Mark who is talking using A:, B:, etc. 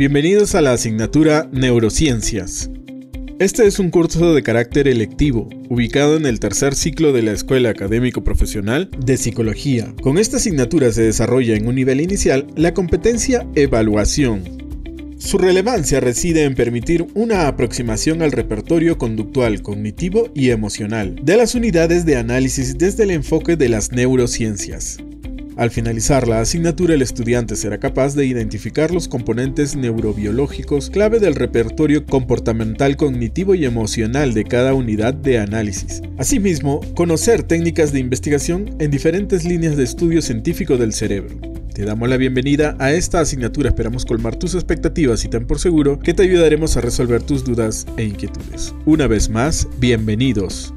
A: Bienvenidos a la asignatura Neurociencias. Este es un curso de carácter electivo, ubicado en el tercer ciclo de la Escuela Académico Profesional de Psicología. Con esta asignatura se desarrolla en un nivel inicial la competencia evaluación. Su relevancia reside en permitir una aproximación al repertorio conductual, cognitivo y emocional de las unidades de análisis desde el enfoque de las neurociencias. Al finalizar la asignatura, el estudiante será capaz de identificar los componentes neurobiológicos clave del repertorio comportamental cognitivo y emocional de cada unidad de análisis. Asimismo, conocer técnicas de investigación en diferentes líneas de estudio científico del cerebro. Te damos la bienvenida a esta asignatura, esperamos colmar tus expectativas y ten por seguro que te ayudaremos a resolver tus dudas e inquietudes. Una vez más, bienvenidos.